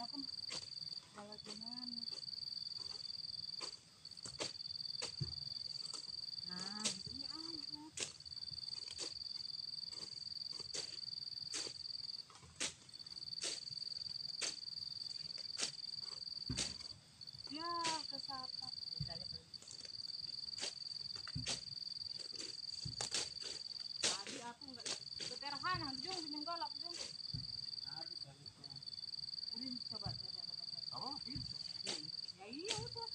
aku malah gimana Đấy, yếu quá